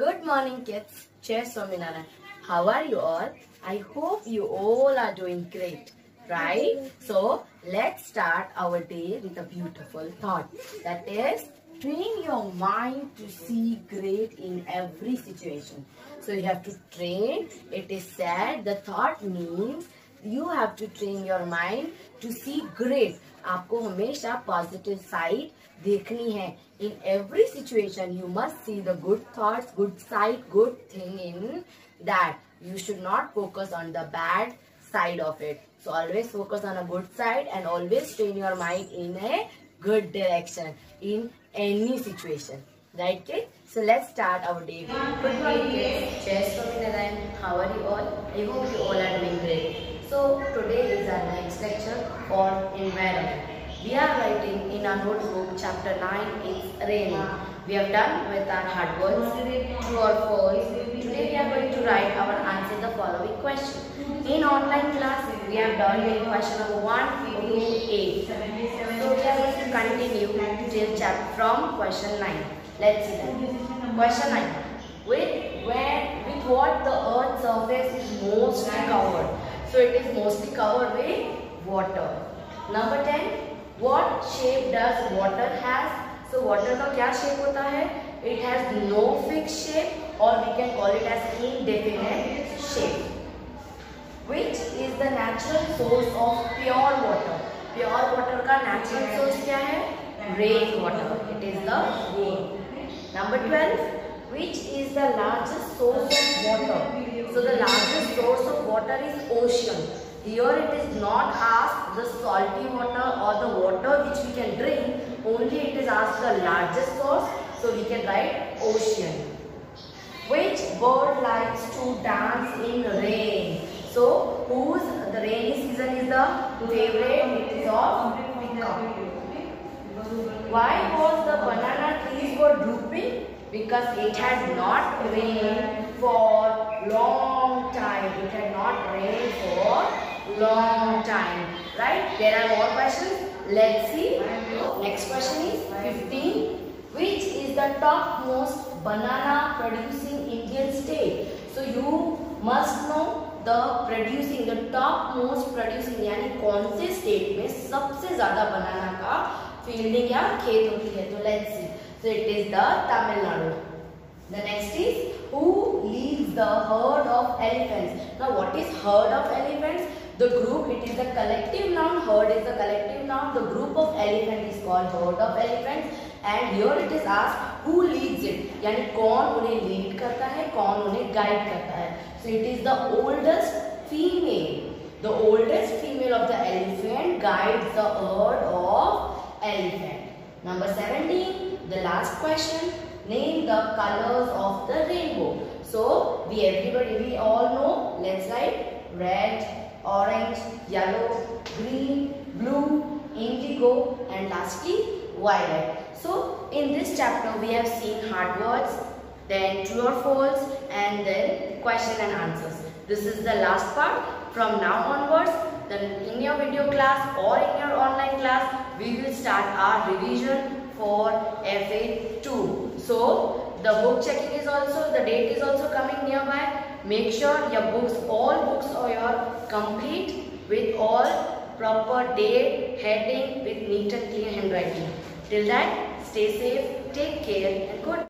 Good morning, kids. Jai Swaminarayan. How are you all? I hope you all are doing great, right? So, let's start our day with a beautiful thought. That is, train your mind to see great in every situation. So, you have to train. It is said the thought means you have to train your mind to see great आपको हमेशा positive side देखनी है. In every situation you must see the good thought good side good thing in that you should not focus on the bad side of it so always focus on a good side and always train your mind in a good direction in any situation right okay so let start our day good morning Jai Swami Narayan how are you all I hope you all are doing great So today is our next lecture on environment. We are writing in our notebook chapter 9 is raining. We have done with our hard words, true or false. Today we are going to write our answer the following question. In online class we have done in question number 1 to 8. So we are going to continue till chapter from question 9. Let's see that. Question 9. With where with what the earth's surface is most covered. So it is mostly covered with water. Number 10. What shape does water has? So water का क्या shape होता है? It has no fixed shape or we can call it as indefinite shape. Which is the natural source of pure water? Pure water का natural source क्या है? Rain water. It is the rain. Number 12. Which is the largest source of water? So the largest source of water is ocean. Here it is not asked the salty water or the water which we can drink. Only it is asked the largest source. So we can write ocean. Which bird likes to dance in rain? So whose the rainy season is the favorite? It is of. Why was the banana trees were drooping? Because it had not rained for long time. It had not rained for long time. Right? There are more questions. Let's see. Next question is 15. Which is the topmost banana producing Indian state? So you must know the producing the topmost producing यानी कौन से state में सबसे ज्यादा बनाना का fielding या खेत होती है तो let's see so it is the Tamil Nadu the next is who leads the herd of elephants now what is herd of elephants the group it is the collective noun herd is the collective noun the group of elephant is called herd of elephants and here it is asked who leads it यानी कौन उन्हें lead करता है कौन उन्हें guide करता है so it is the oldest female the oldest female of the elephant guides the herd of elephant number 17 the last question name the colors of the rainbow. So we everybody we all know let's write red orange yellow green blue indigo and lastly violet. So in this chapter we have seen hard words then true or false and then question and answers. This is the last part. From now onwards then in your video class or in your online class we will start our revision for FA2. So the book checking is also, the date is also coming nearby. Make sure your books, all books are your complete with all proper date, heading with neat and clear handwriting. Till that, stay safe, take care and good.